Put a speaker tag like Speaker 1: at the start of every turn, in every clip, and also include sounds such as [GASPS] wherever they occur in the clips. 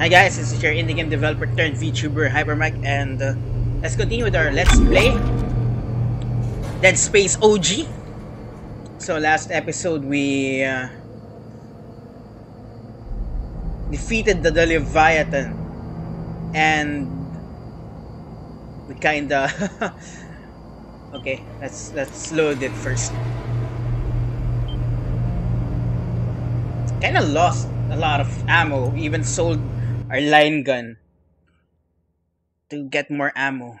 Speaker 1: Hi guys, this is your indie game developer turned VTuber Hypermike and uh, let's continue with our Let's Play. Dead Space OG. So last episode we uh, defeated the Leviathan. And we kinda [LAUGHS] okay let's let's load it first. Kinda lost a lot of ammo even sold our line gun. To get more ammo.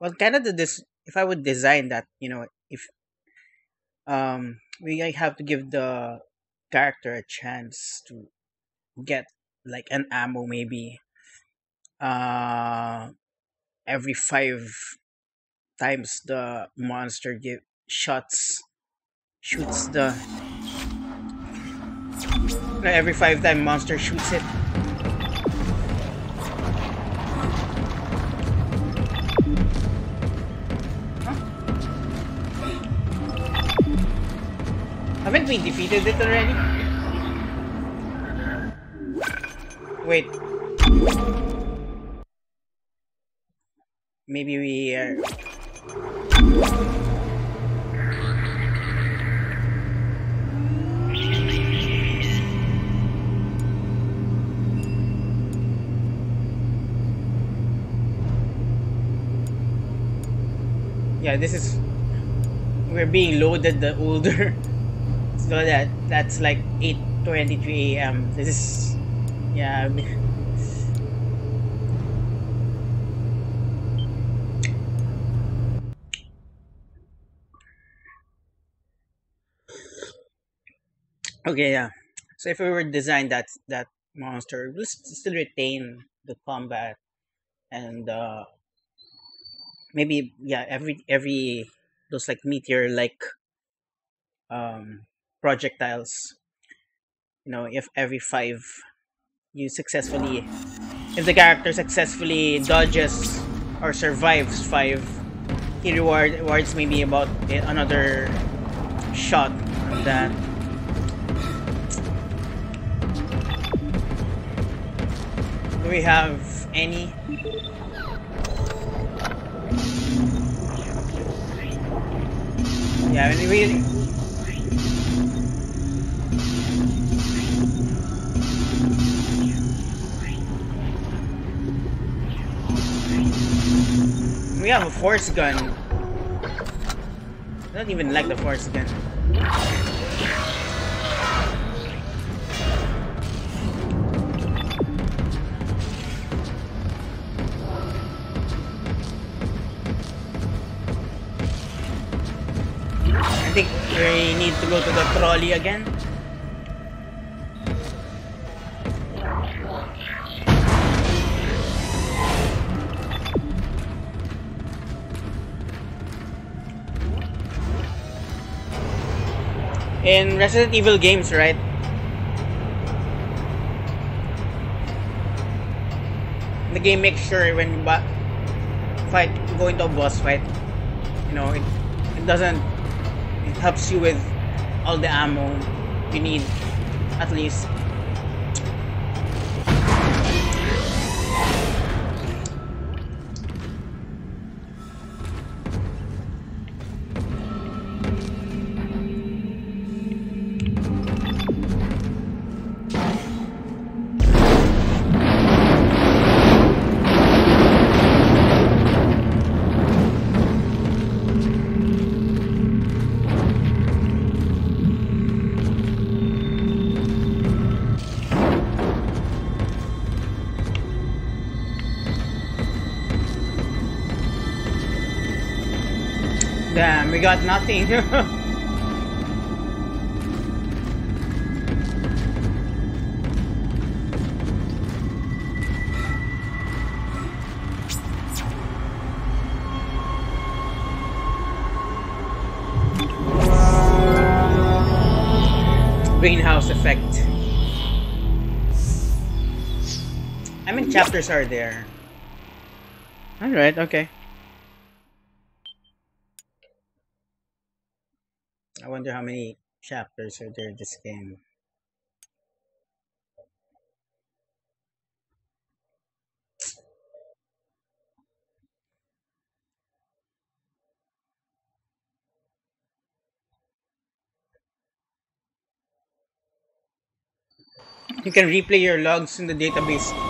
Speaker 1: Well kinda the this if I would design that you know if um we have to give the character a chance to get like an ammo maybe uh every five times the monster give shots shoots the every five time monster shoots it Haven't we defeated it already? Wait. Maybe we are... Yeah, this is... We're being loaded the older. [LAUGHS] so that that's like 8.23 a.m. This is... Yeah... Okay, yeah. So if we were to design that that monster, we'll still retain the combat and uh maybe yeah every every those like meteor like um projectiles. You know, if every five you successfully if the character successfully dodges or survives five, he reward rewards maybe about another shot on that. Do we have any? Yeah, I mean, we have a force gun. I don't even like the force gun. I think we need to go to the trolley again. In Resident Evil games, right? The game makes sure when you fight, go into a boss fight, you know, it, it doesn't, it helps you with all the ammo you need, at least. We got nothing. [LAUGHS] Greenhouse effect. I mean, chapters are there. Alright, okay. wonder how many chapters are there in this game. You can replay your logs in the database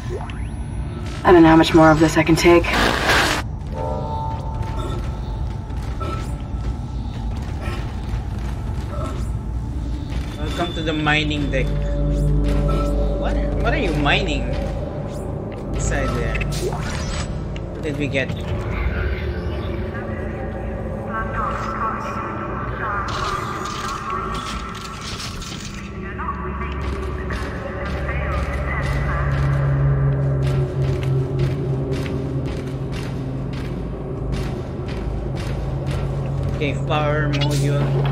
Speaker 2: I don't know how much more of this I can take.
Speaker 1: Welcome to the mining deck. What? What are you mining? Inside there. What did we get? Okay, flower module. Nice.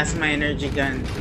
Speaker 1: Yeah, my energy gun.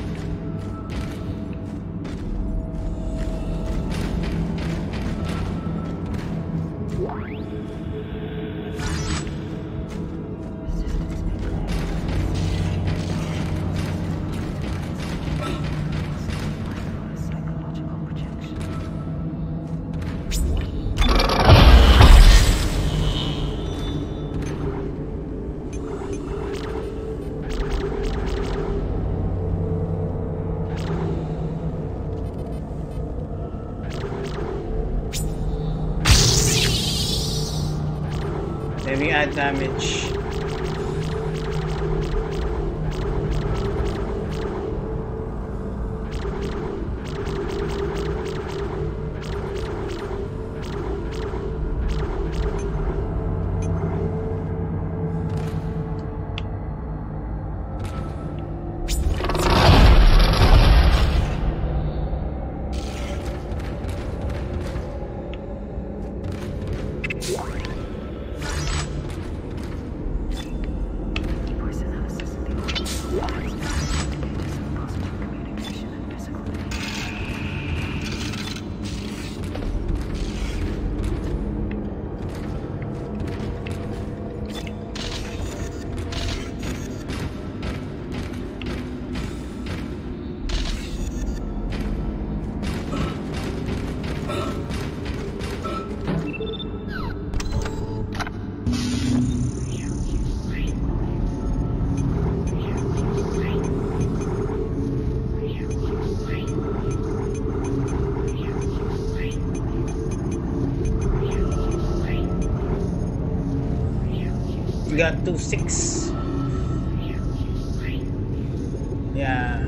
Speaker 1: Damage. Two six. Yeah.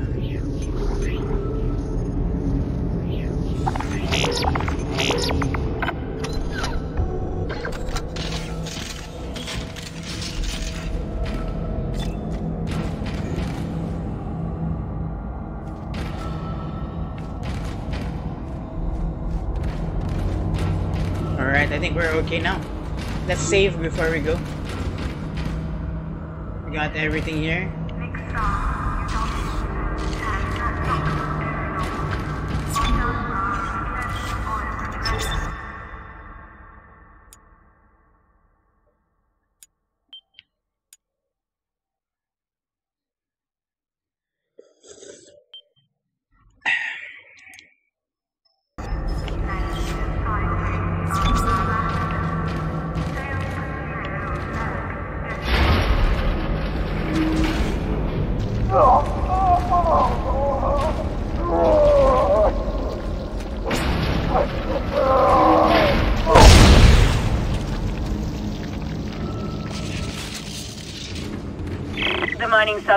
Speaker 1: Alright, I think we're okay now. Let's save before we go. Everything here.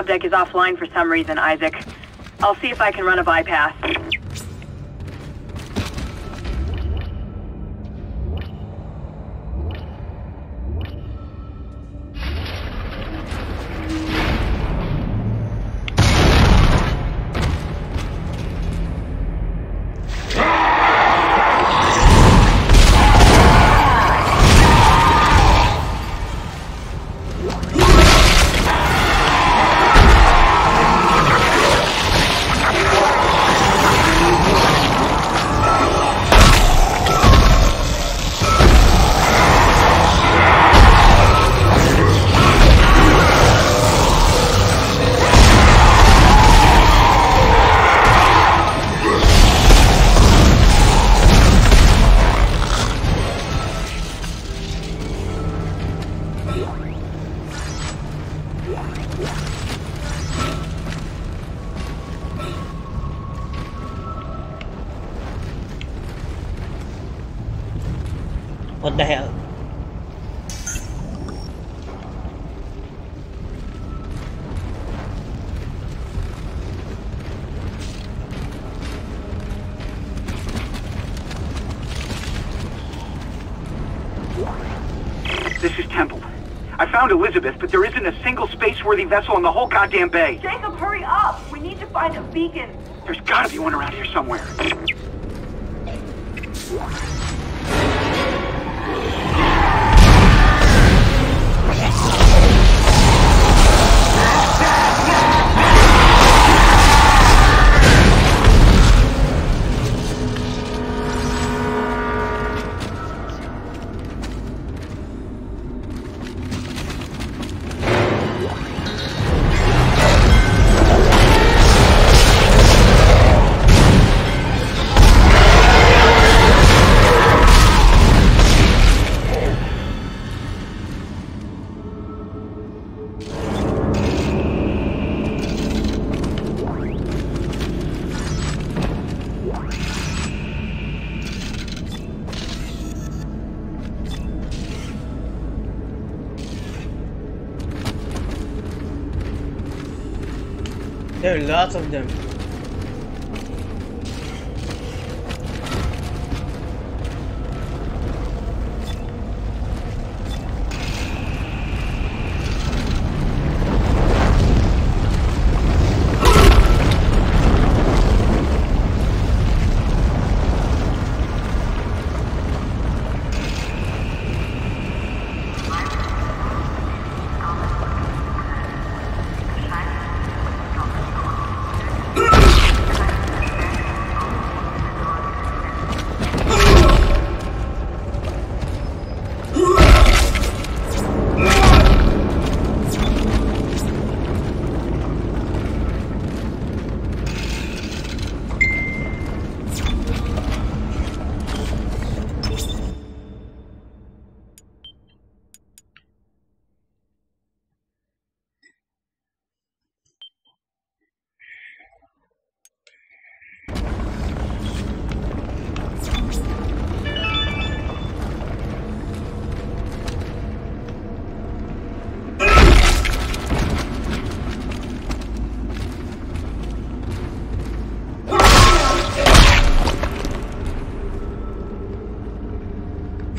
Speaker 3: Subdeck is offline for some reason, Isaac. I'll see if I can run a bypass.
Speaker 4: Elizabeth, but there isn't a single space-worthy vessel in the whole goddamn bay.
Speaker 2: Jacob, hurry up! We need to find a beacon.
Speaker 4: There's gotta be one around here somewhere.
Speaker 1: There are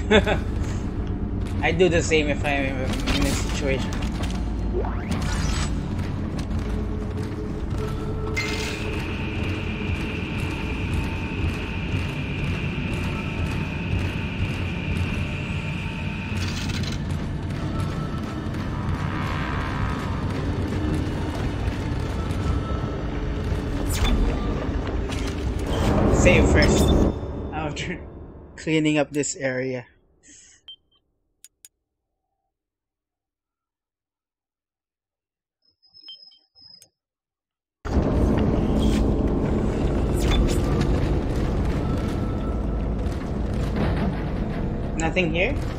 Speaker 1: [LAUGHS] I do the same if I'm in a situation. Save first [LAUGHS] after cleaning up this area. Nothing here?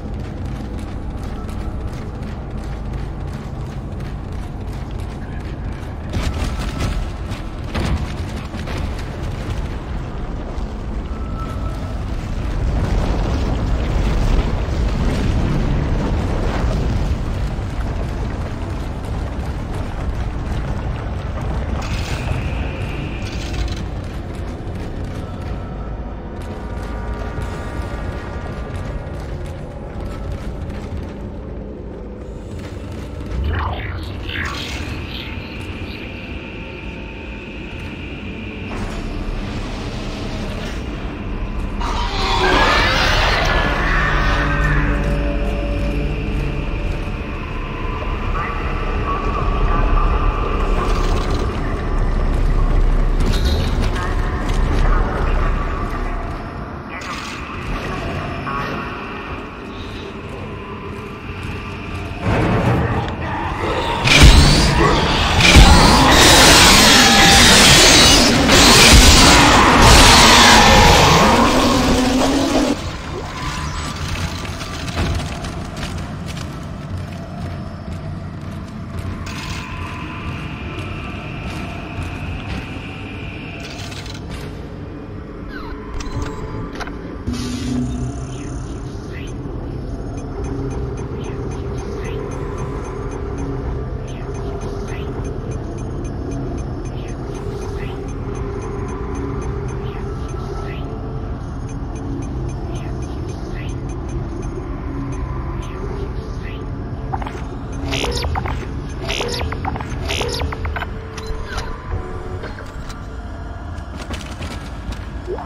Speaker 1: The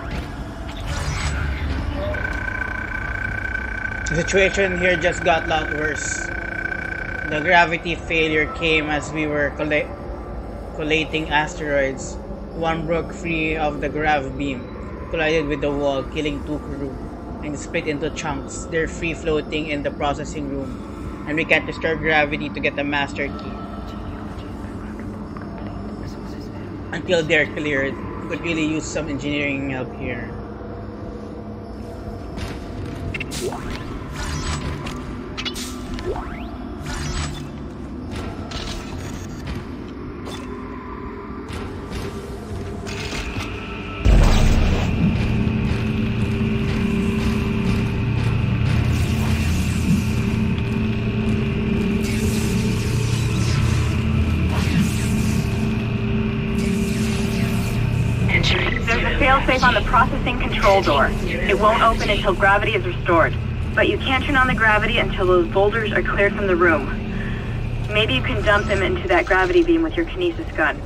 Speaker 1: situation here just got a lot worse. The gravity failure came as we were collating asteroids. One broke free of the grav beam, collided with the wall, killing two crew, and split into chunks. They're free floating in the processing room, and we can't disturb gravity to get the master key until they're cleared could really use some engineering help here.
Speaker 2: Control door. It won't open until gravity is restored. But you can't turn on the gravity until those boulders are cleared from the room. Maybe you can dump them into that gravity beam with your kinesis gun.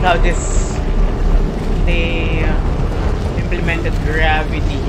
Speaker 1: How this they uh, implemented gravity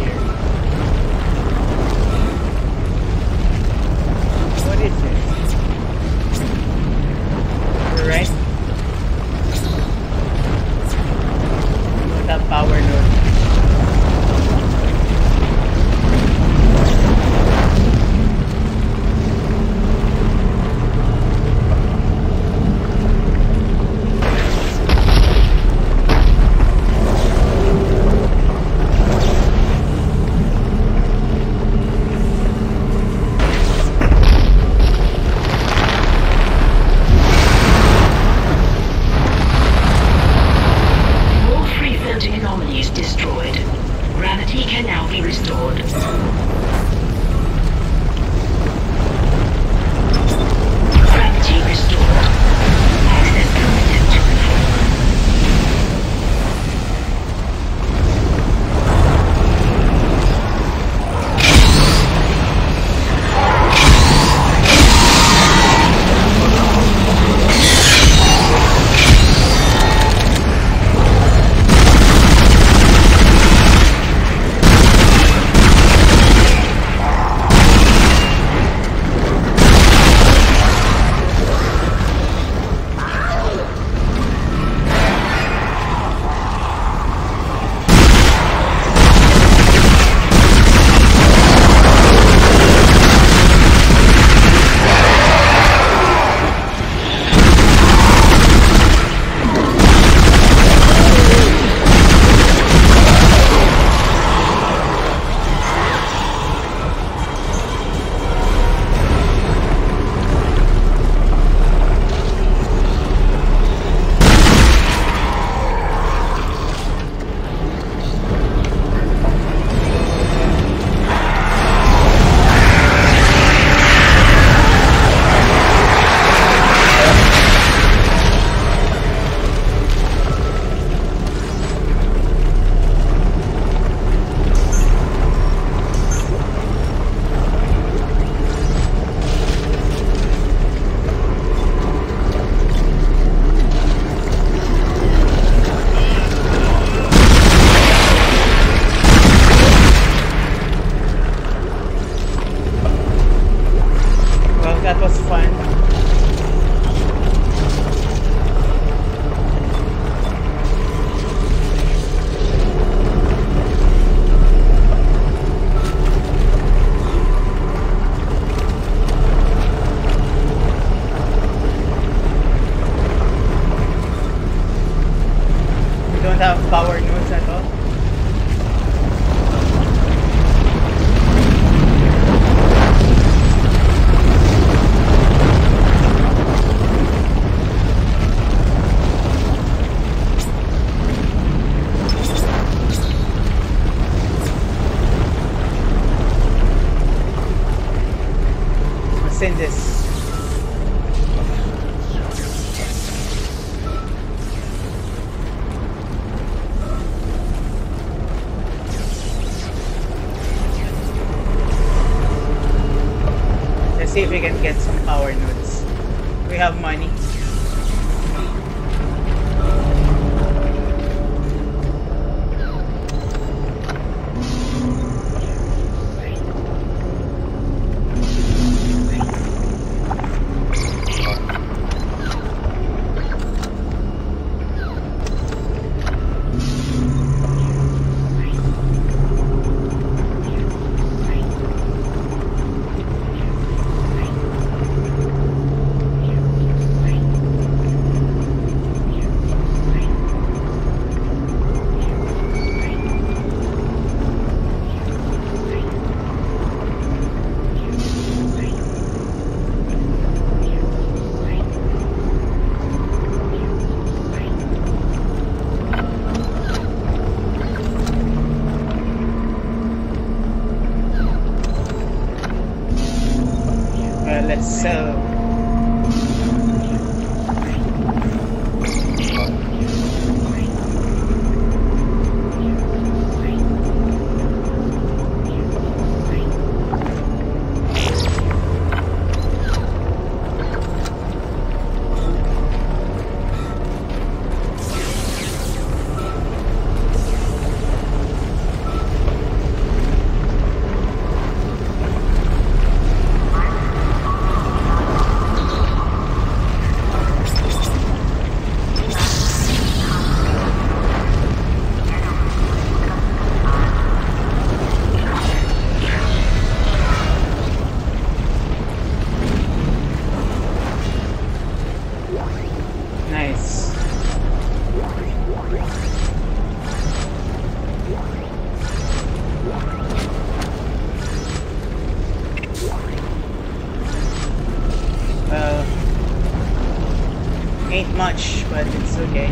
Speaker 1: much, but it's okay.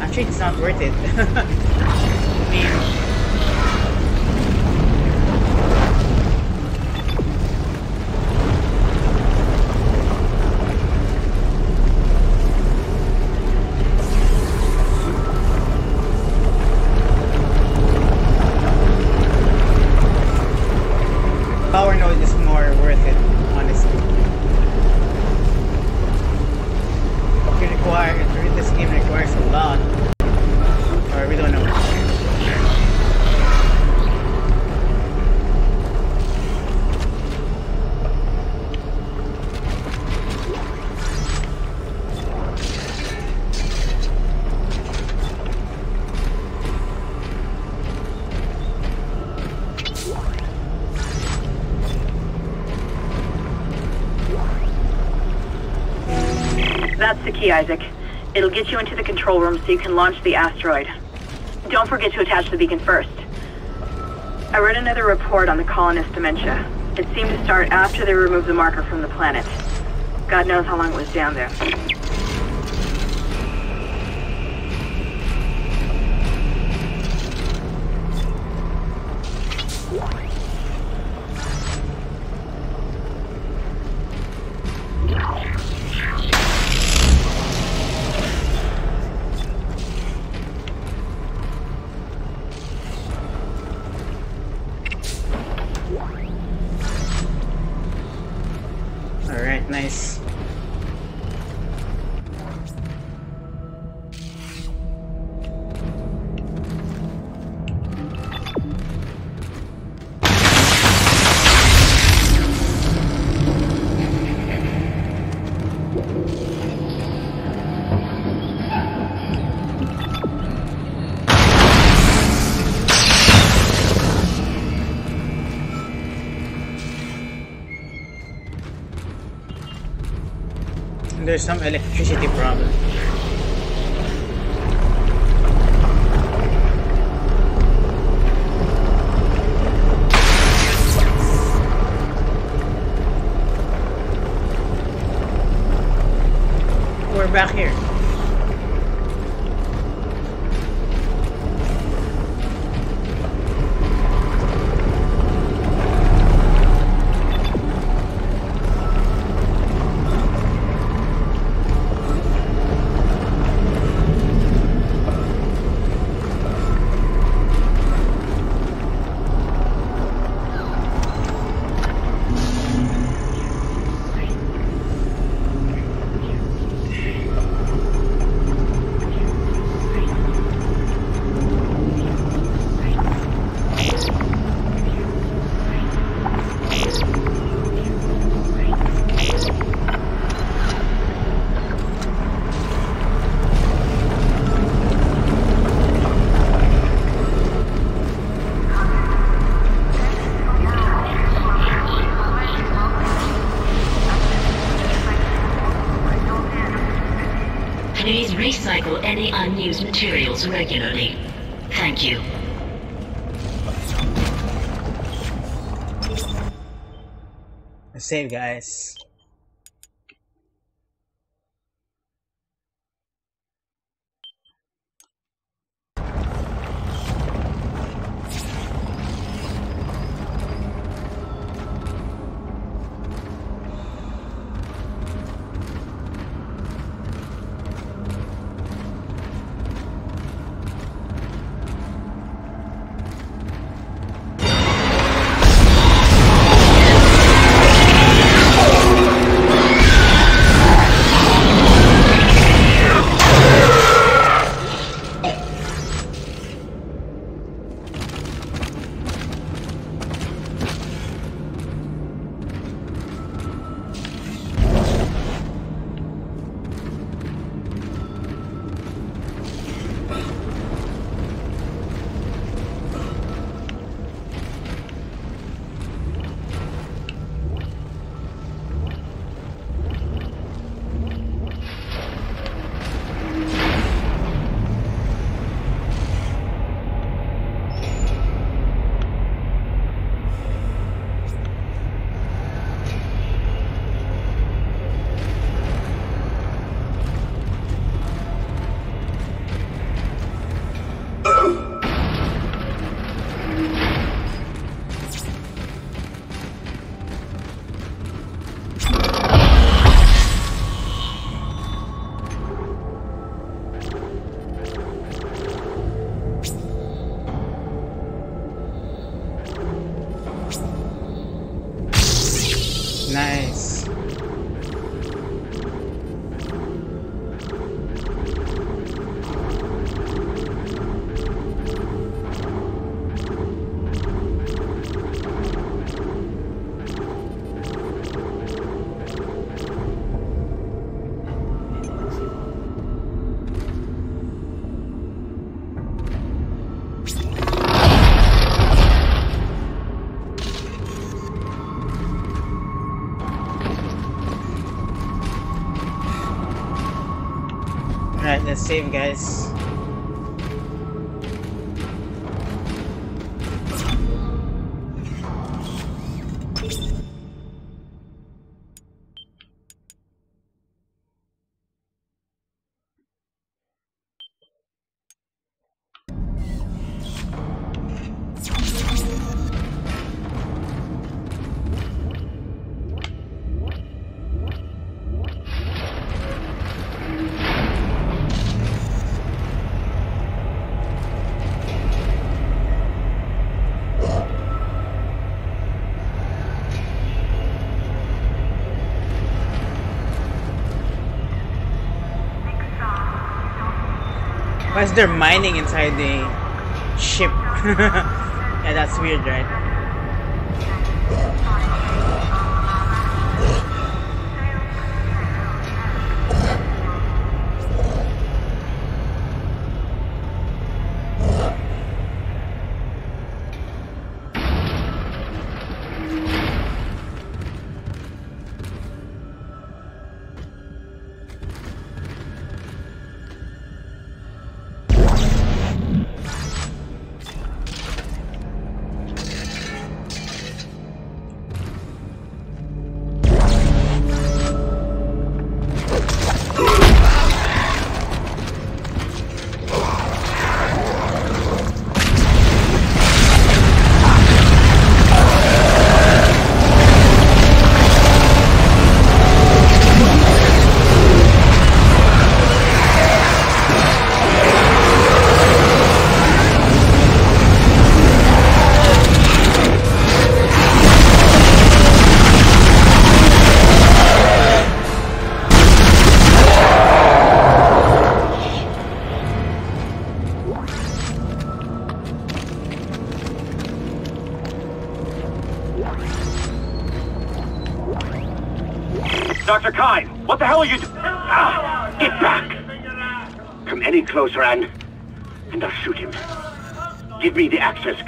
Speaker 1: Actually, it's not worth it. [LAUGHS] I mean,
Speaker 2: Isaac. It'll get you into the control room so you can launch the asteroid. Don't forget to attach the beacon first. I read another report on the colonist dementia. It seemed to start after they removed the marker from the planet. God knows how long it was down there.
Speaker 1: There's some electricity problem. We're back here.
Speaker 5: Unused materials regularly. Thank you.
Speaker 1: Save, guys. Save, guys. Is mining inside the ship? [LAUGHS] yeah, that's weird, right?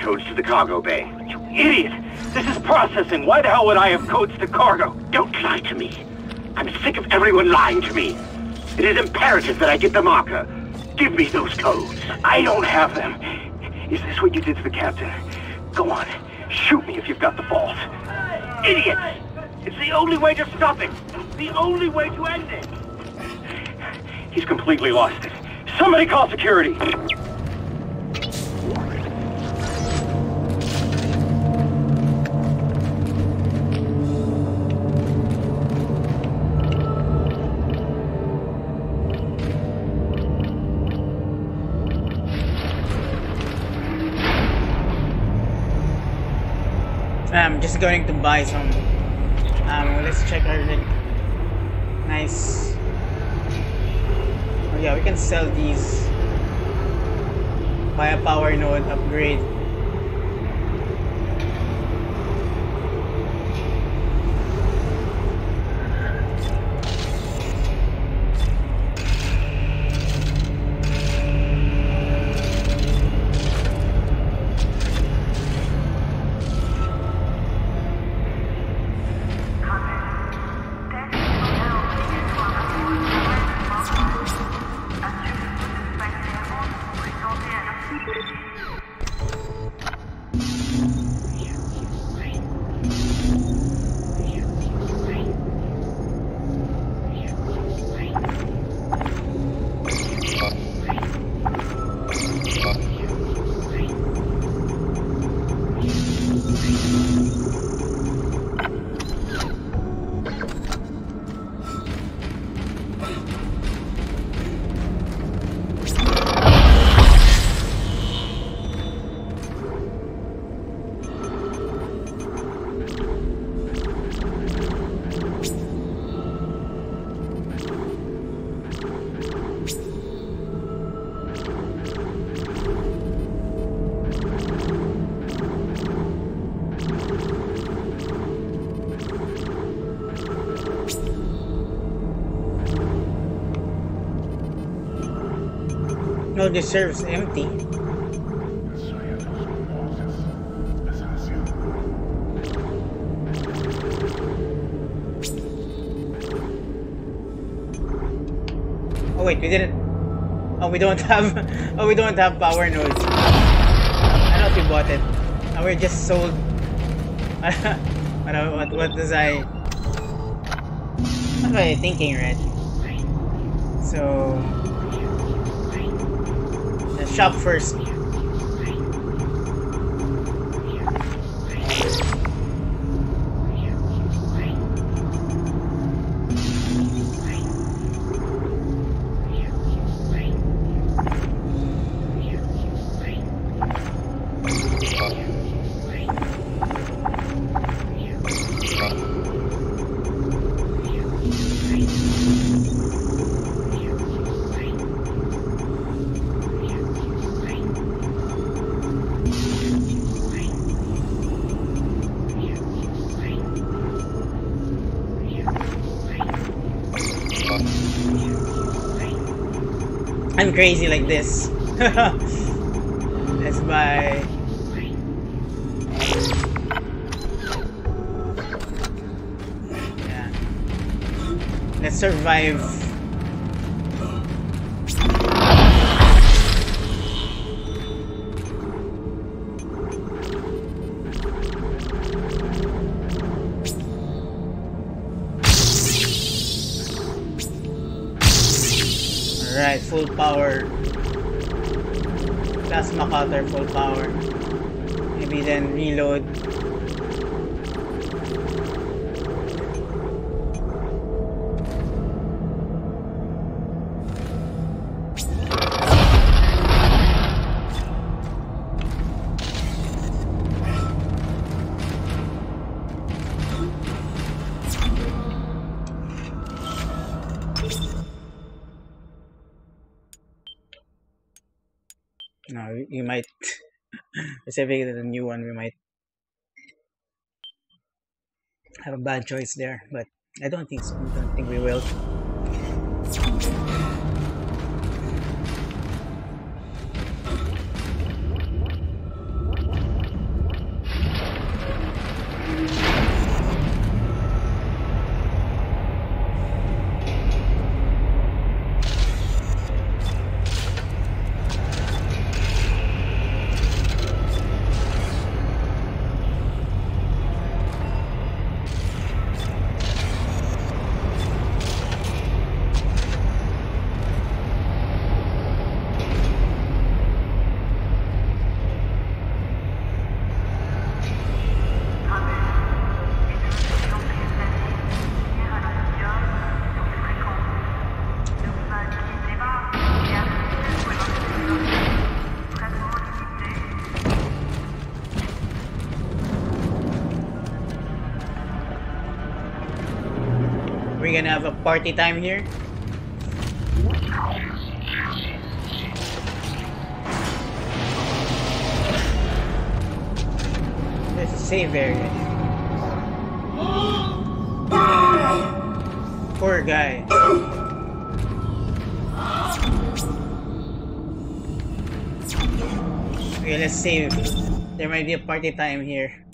Speaker 4: Codes to the cargo bay. You idiot! This is processing. Why the hell would I have codes to cargo? Don't lie to me. I'm sick of everyone lying to me. It is imperative that I get the marker. Give me those codes. I don't have them. Is this what you did to the captain? Go on. Shoot me if you've got the balls. Idiots! It's the only way to stop it. The only way to end it. He's completely lost it. Somebody call security.
Speaker 1: Going to buy some. Um, let's check our like, nice. Oh yeah, we can sell these. Buy a power node upgrade. Serves empty. Oh wait, we didn't. Oh, we don't [LAUGHS] have. Oh, we don't have power nodes. I know if we bought it. Oh, we're just sold. [LAUGHS] what, what, what does I? What am I thinking, right? So, shop first. Crazy like this. [LAUGHS] Let's buy. Yeah. Let's survive. Power. Plasma full power. Maybe then reload. Specifically, the new one, we might have a bad choice there, but I don't think so. I don't think we will. Party time here. There's a save area. [GASPS] Poor guy. Okay, let's save. There might be a party time here.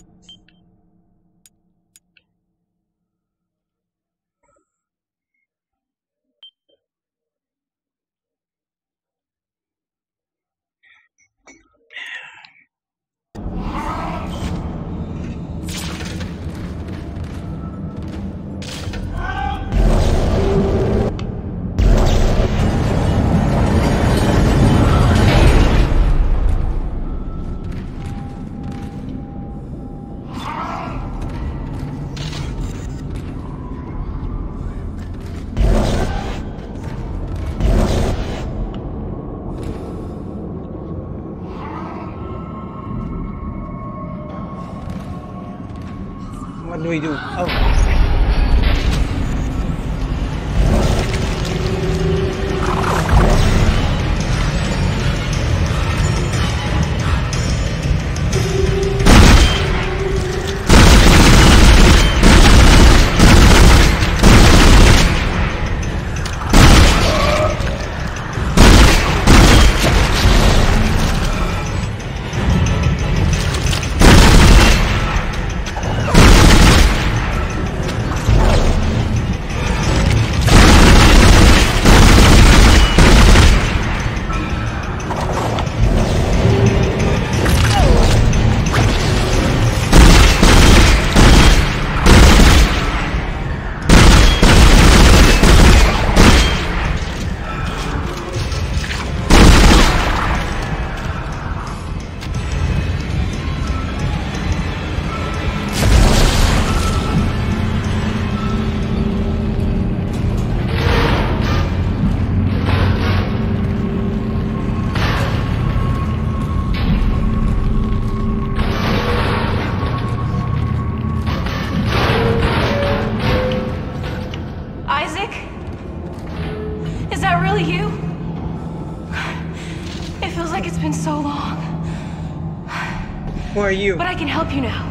Speaker 1: Are you?
Speaker 6: But I can help you now.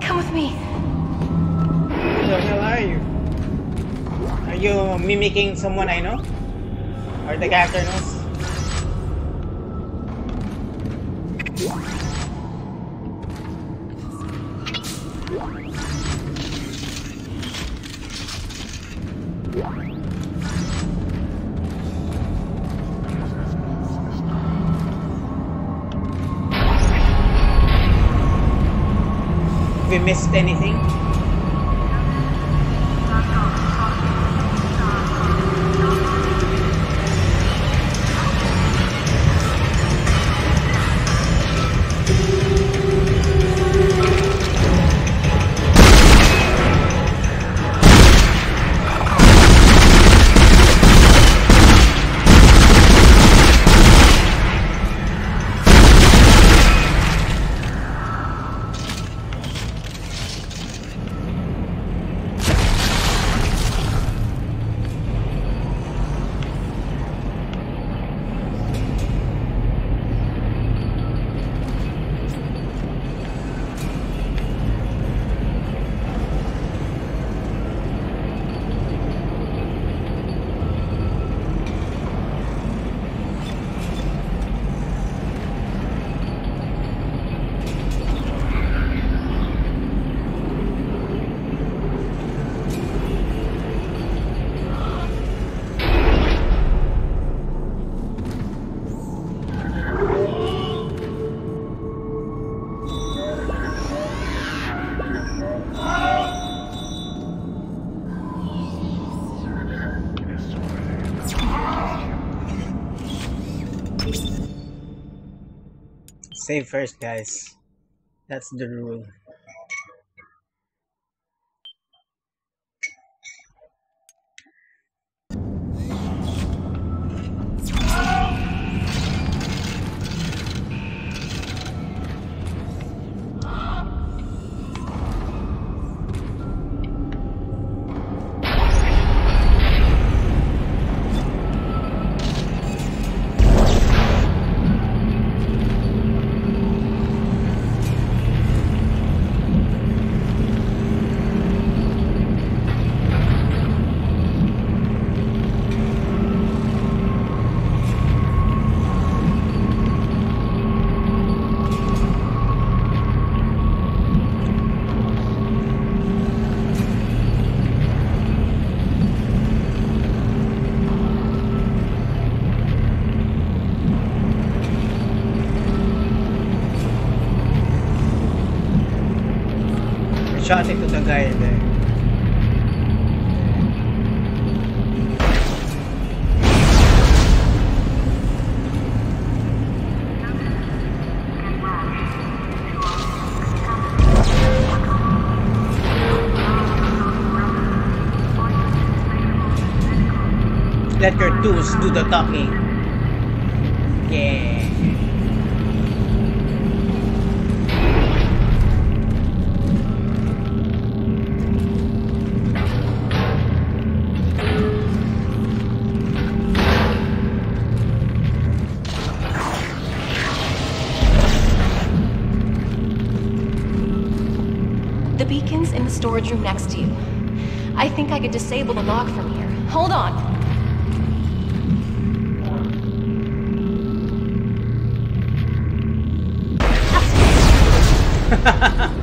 Speaker 6: Come with me.
Speaker 1: Who the hell are you? Are you mimicking someone I know? Or the character knows? Have we missed anything? Save first, guys. That's the rule. Shot it to the guy there. Let your tools do the talking. Yeah.
Speaker 6: storage room next to you. I think I could disable the lock from here. Hold on. Ha ha ha!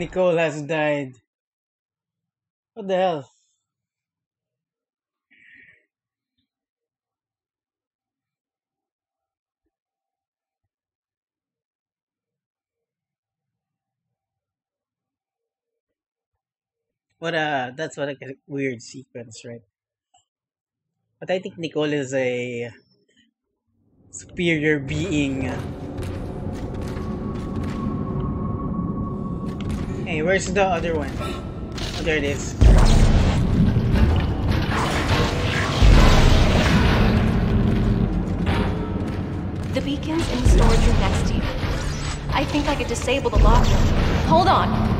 Speaker 1: Nicole has died. What the hell? What a that's what a weird sequence, right? But I think Nicole is a superior being. Where's the other one? Oh, there it is.
Speaker 6: The beacon's in the storage room next to you. I think I could disable the lock. Hold on.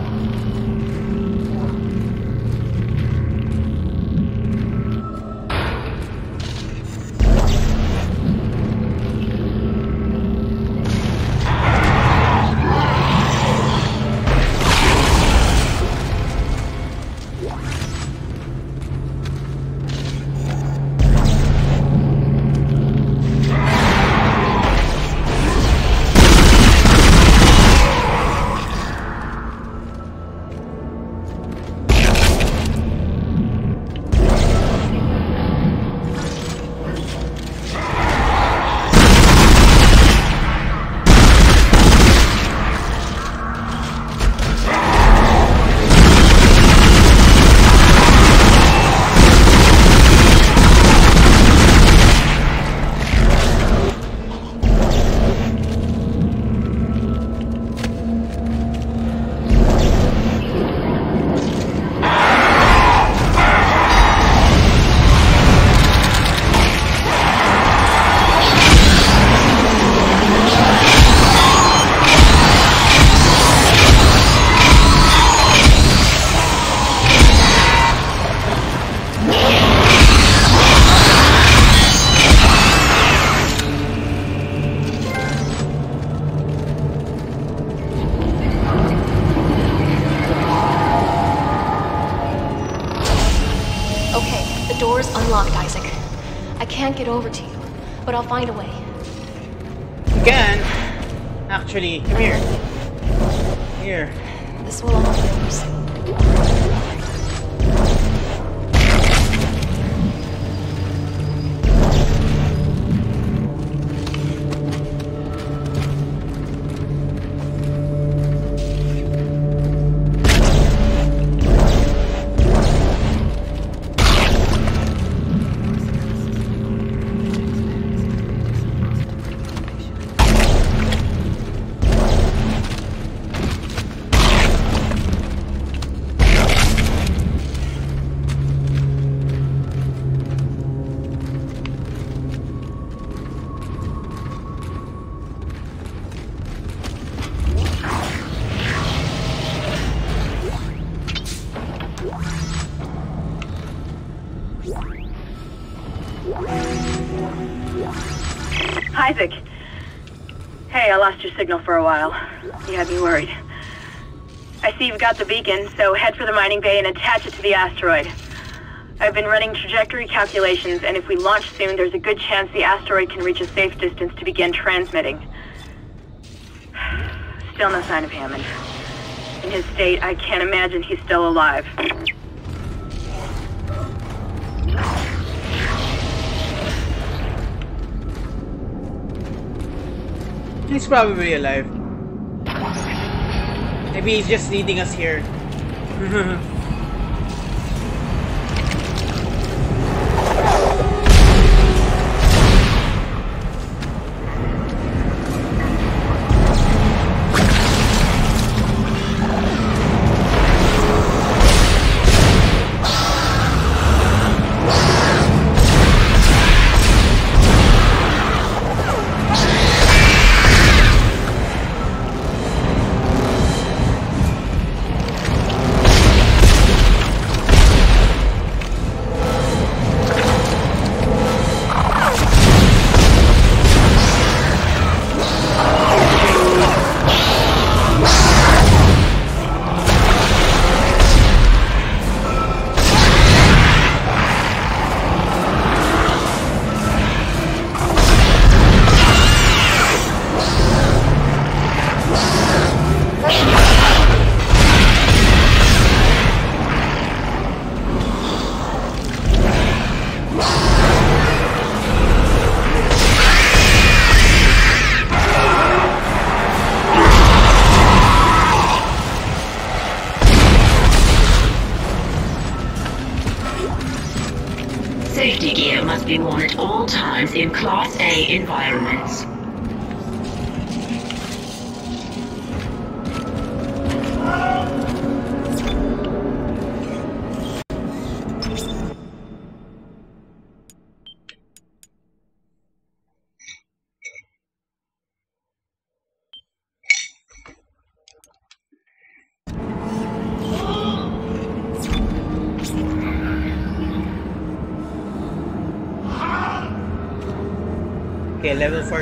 Speaker 2: Worried. I see you've got the beacon, so head for the mining bay and attach it to the asteroid. I've been running trajectory calculations, and if we launch soon, there's a good chance the asteroid can reach a safe distance to begin transmitting. [SIGHS] Still no sign of Hammond. In his state, I can't imagine he's still alive.
Speaker 1: He's probably alive. Maybe he's just leading us here. [LAUGHS]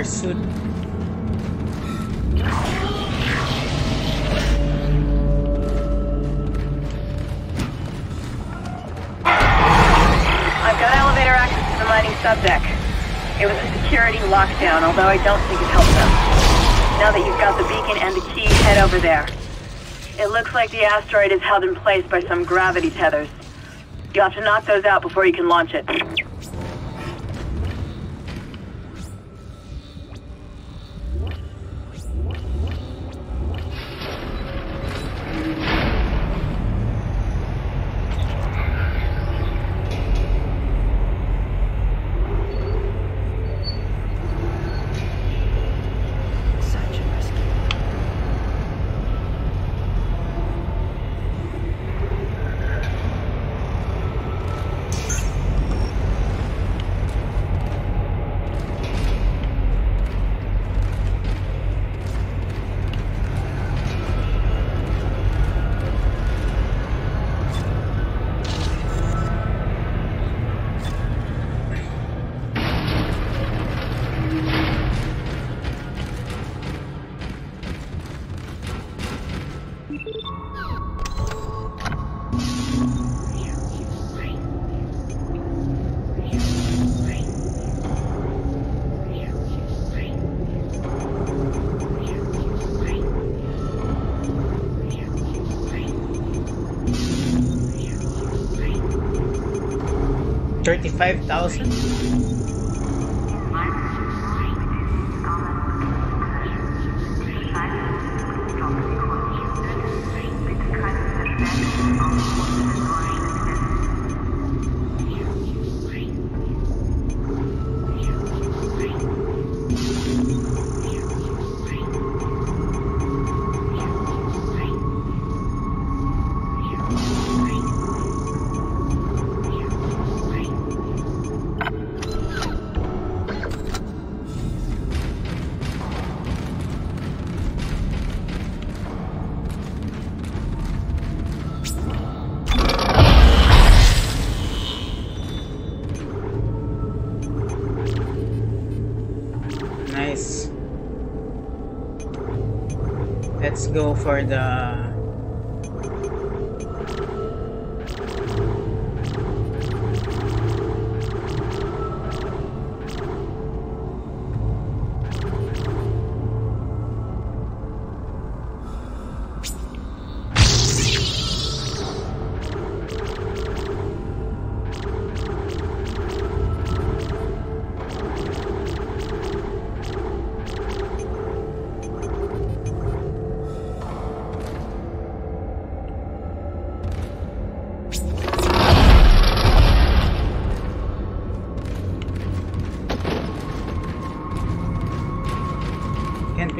Speaker 1: level 4 suit.
Speaker 2: I've got elevator access to the mining subdeck. It was a security lockdown, although I don't think it helped them. Now that you've got the beacon and the key, head over there. It looks like the asteroid is held in place by some gravity tethers. You have to knock those out before you can launch it.
Speaker 1: 5,000? Go for the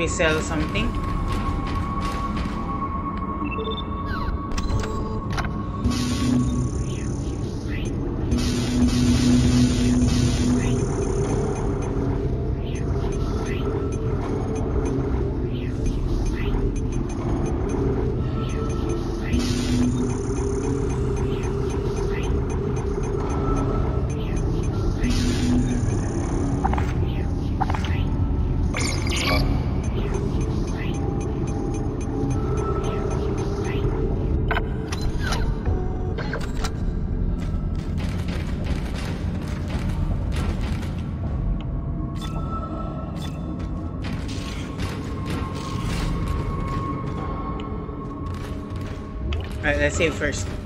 Speaker 1: sell something? Let's save first.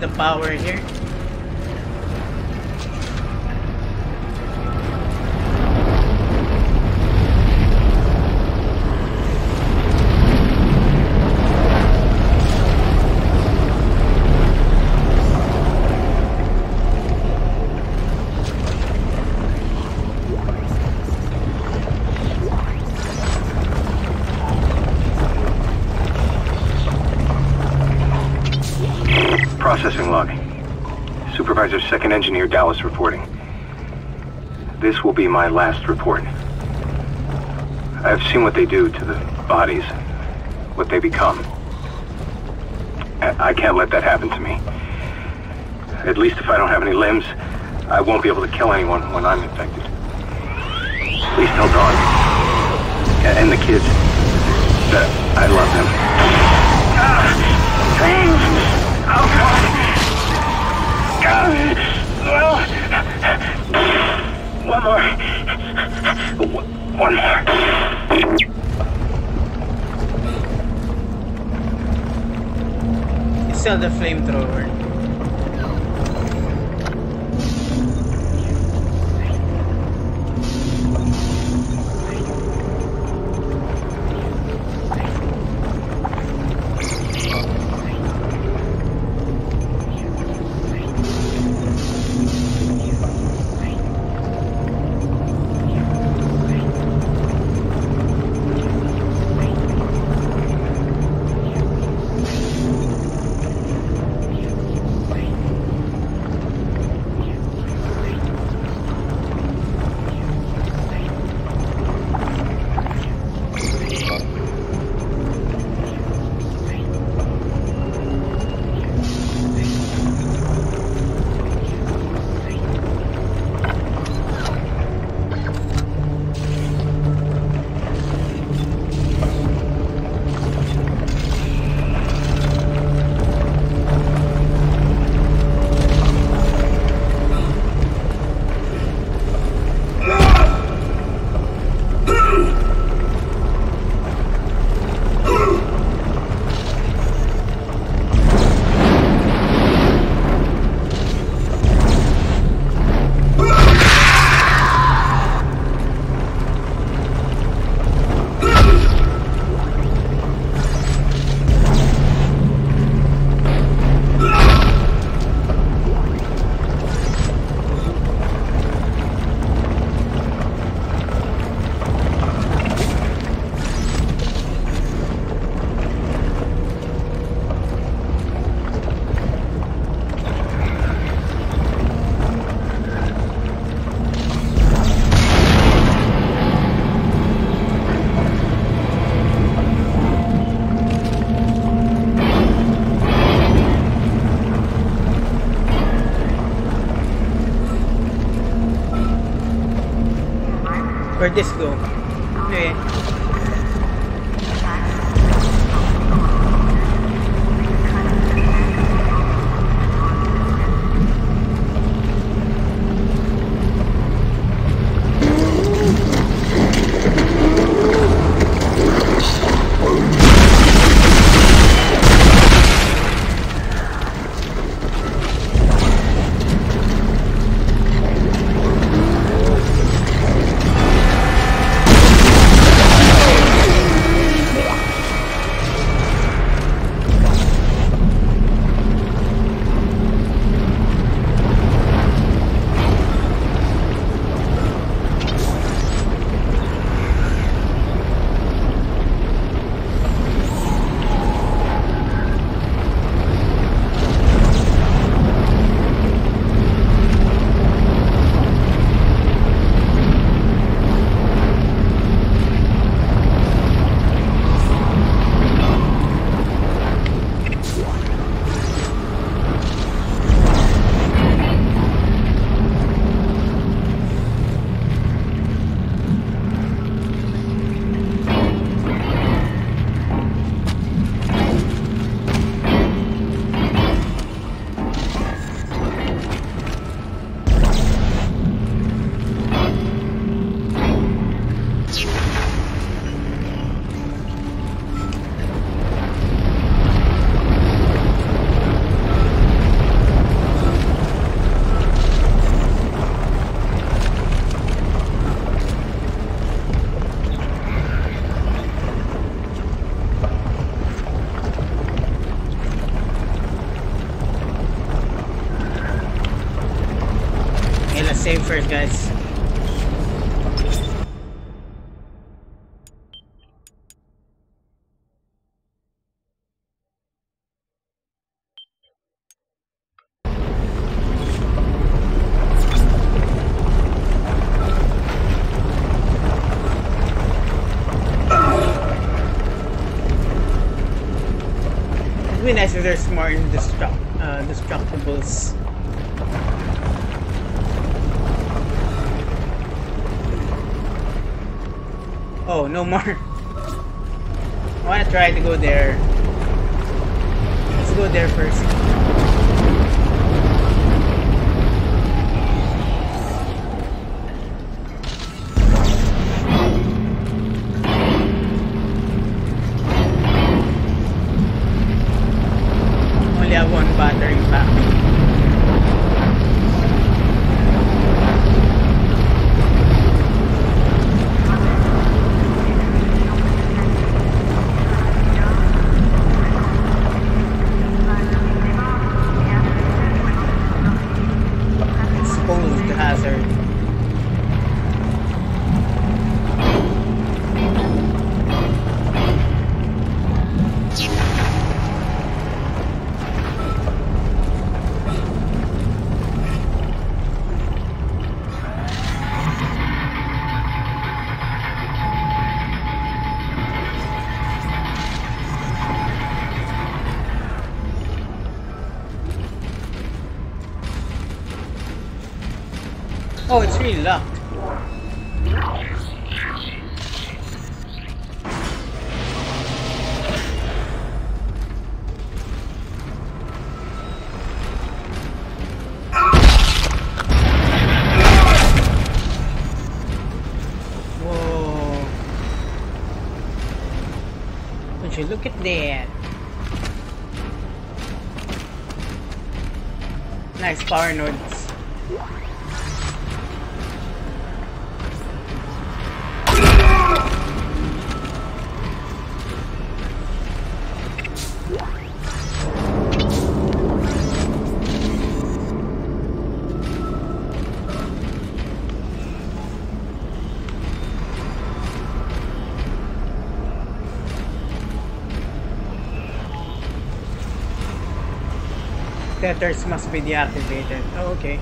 Speaker 1: The power here.
Speaker 4: Supervisor Second Engineer Dallas reporting. This will be my last report. I've seen what they do to the bodies, what they become. I I can't let that happen to me. At least if I don't have any limbs, I won't be able to kill anyone when I'm infected. Please tell Dawn and the kids that I love them. Oh, God. Well, one more. One- more.
Speaker 1: It's still the flamethrower. Where'd this go? Okay. Whoa. Would you look at that? Nice power nodes. Tethers must be deactivated. Oh, okay.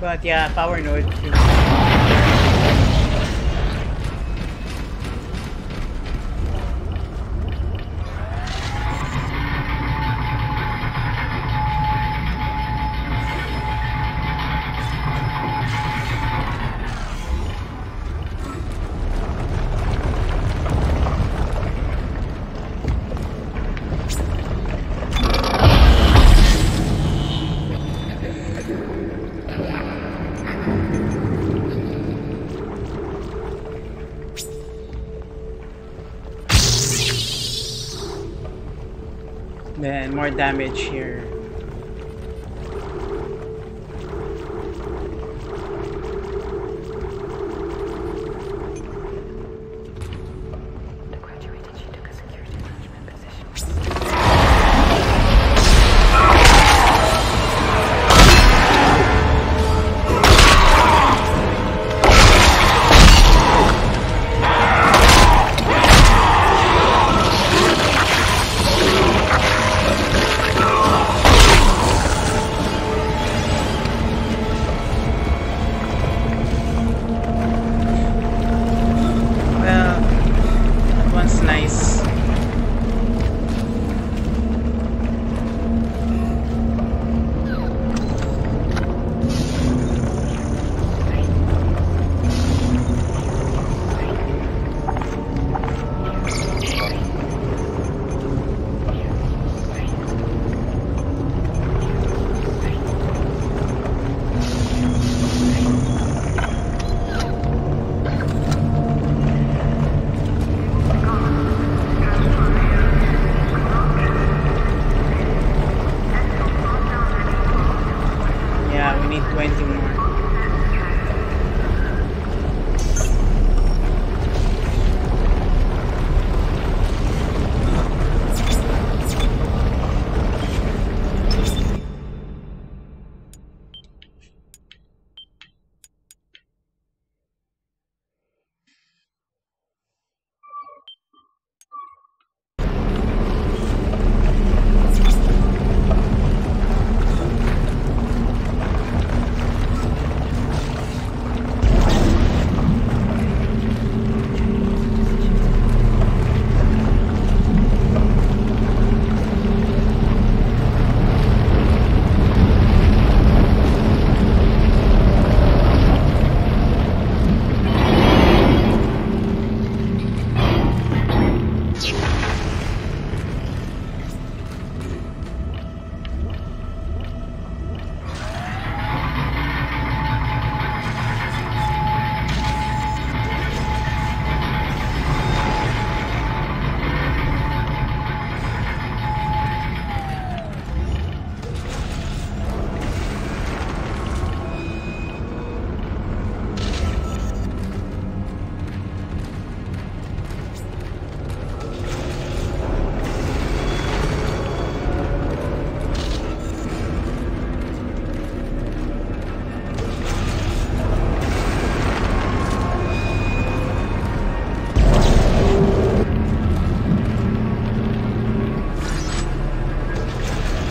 Speaker 1: But yeah, power node. damage.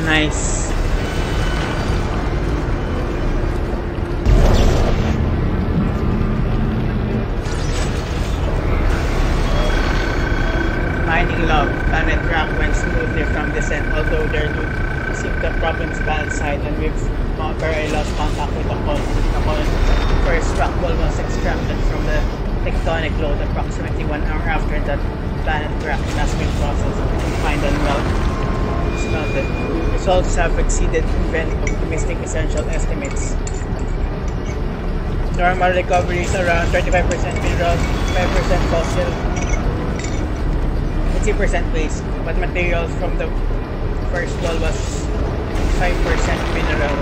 Speaker 1: Nice. Mining log. Planet crack went smoothly from descent, although there do seem to problems downside and we've very lost contact with the call. The first rock wall was extracted from the tectonic load approximately one hour after the planet crash has been processed and final melt smelted. Results have exceeded even optimistic essential estimates. Normal recovery is around 35% minerals, 5% fossil, 60% waste, but materials from the first wall was 5% mineral,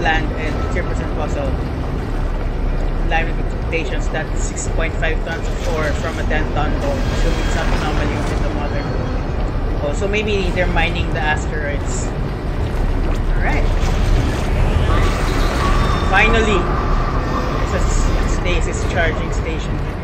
Speaker 1: land, and 3% fossil. With expectations that 6.5 tons of ore from a 10 ton gold, assuming some anomaly so maybe they're mining the asteroids. Alright. Finally, it's a stasis charging station.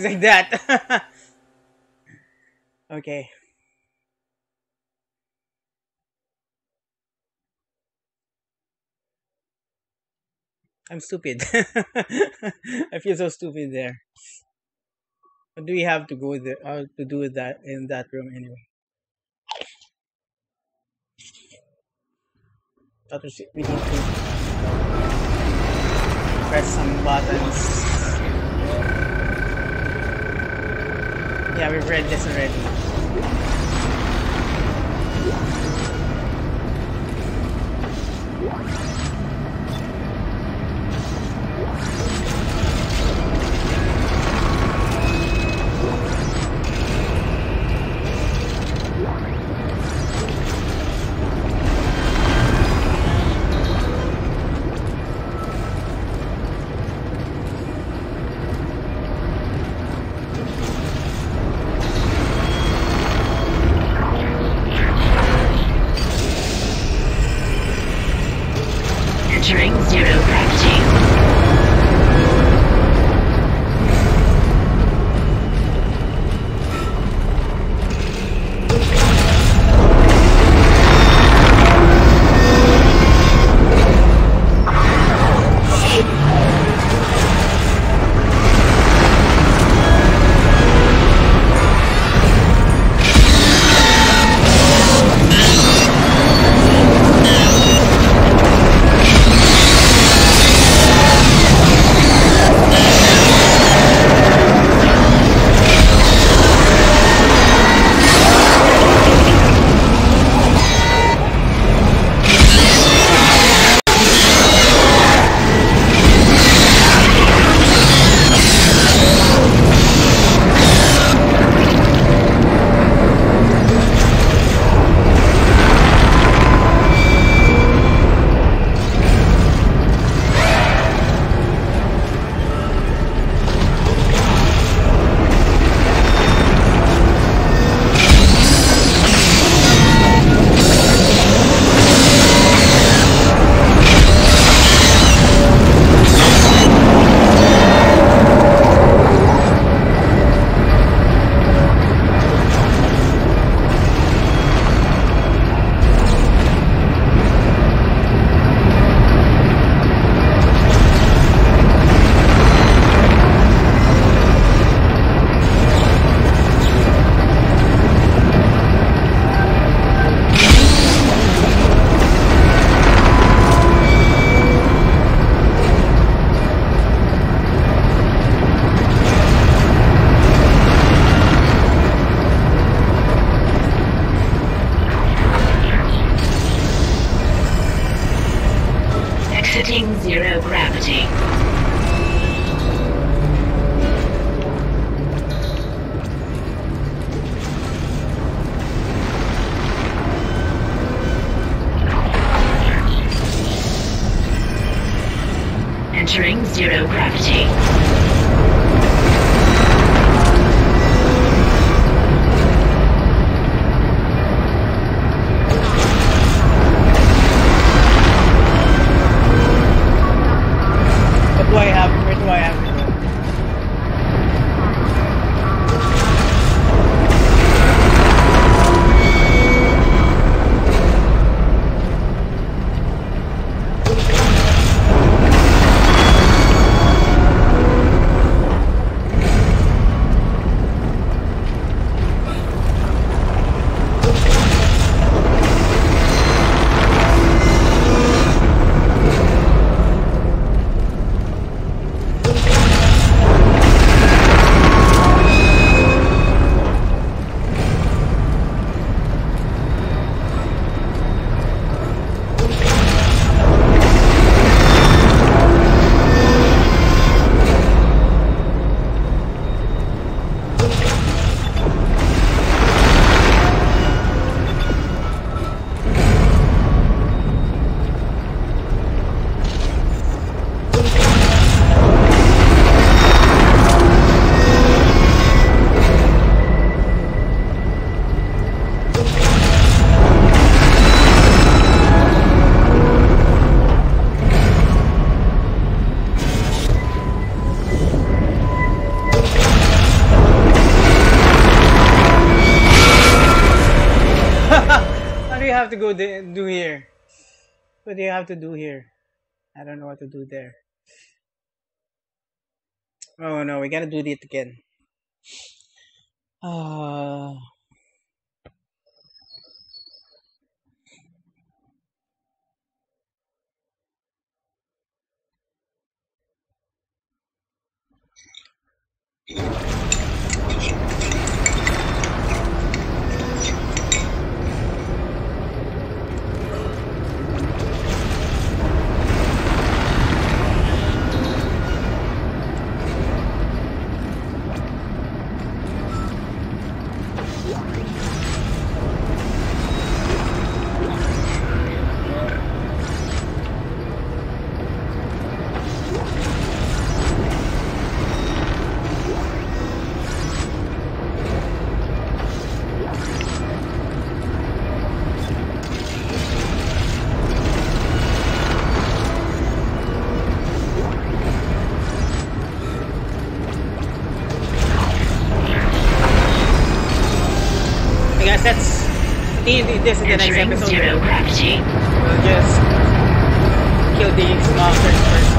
Speaker 1: Works like that. [LAUGHS] okay. I'm stupid. [LAUGHS] I feel so stupid there. What do we have to go there uh, to do with that in that room anyway? Thought we we need to press some buttons. Yeah, we've read this already.
Speaker 5: Entering
Speaker 1: go do here? What do you have to do here? I don't know what to do there. Oh no, we gotta do it again. Uh, in this is the next episode.
Speaker 5: zero gravity.
Speaker 1: We'll just kill these monsters first.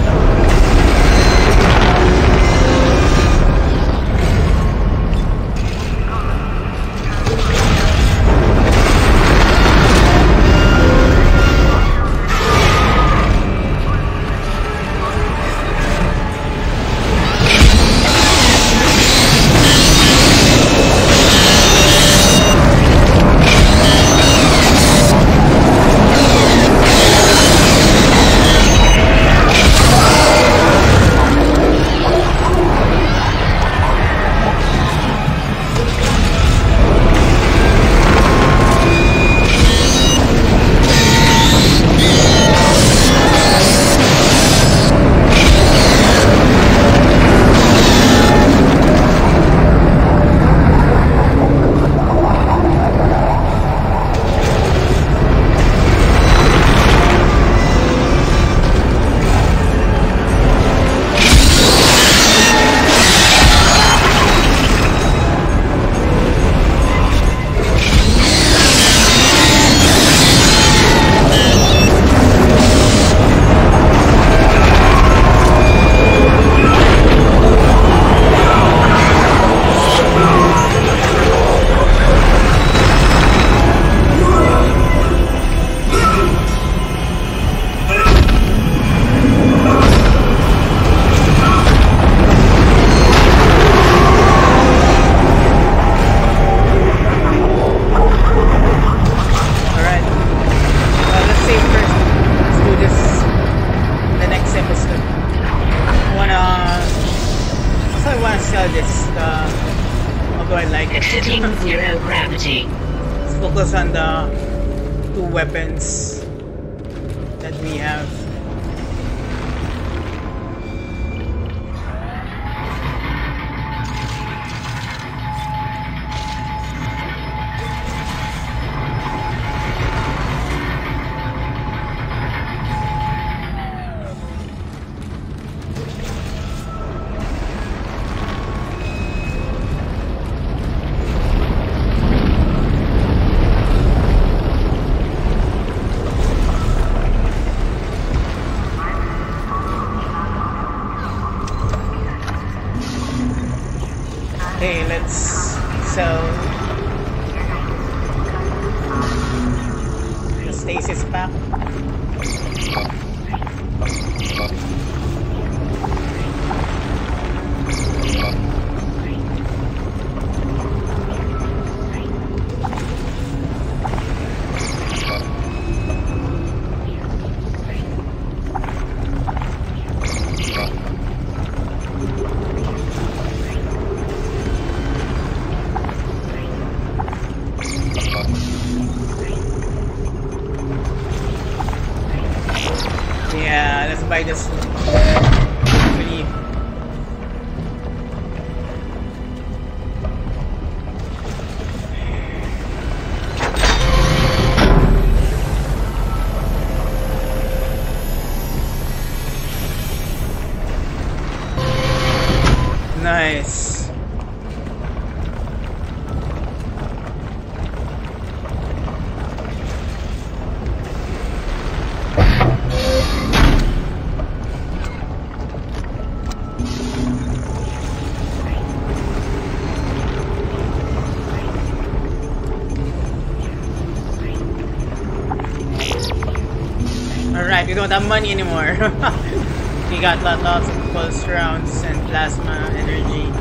Speaker 1: We don't have money anymore. [LAUGHS] we got lots of pulse rounds and plasma energy.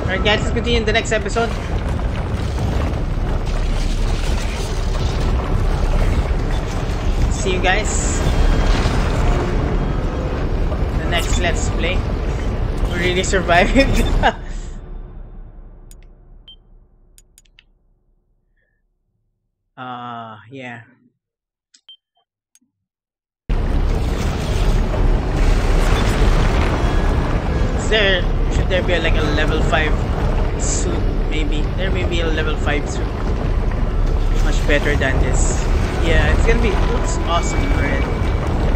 Speaker 1: Alright guys, let's continue in the next episode. See you guys. The next let's play. We really survived. [LAUGHS] uh yeah. Is there should there be like a level 5 suit maybe? There may be a level 5 suit. Much better than this. Yeah, it's gonna be looks awesome already.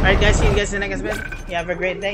Speaker 1: Alright guys, see you guys in the next video. You have a great day.